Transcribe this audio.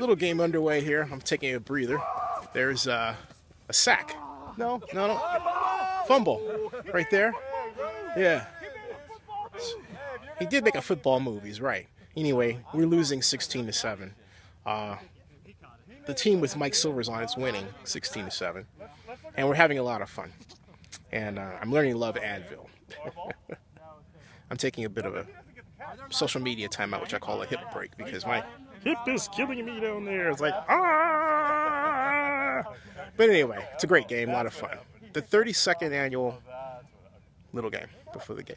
little game underway here. I'm taking a breather. There's uh, a sack. No, no, no. Fumble. Right there. Yeah. He did make a football move. He's right. Anyway, we're losing 16 to 7. Uh, the team with Mike Silvers on is winning 16 to 7. And we're having a lot of fun. And uh, I'm learning to love Advil. I'm taking a bit of a social media timeout, which I call a hip break, because my hip is killing me down there. It's like, ah! But anyway, it's a great game, a lot of fun. The 32nd annual little game before the game.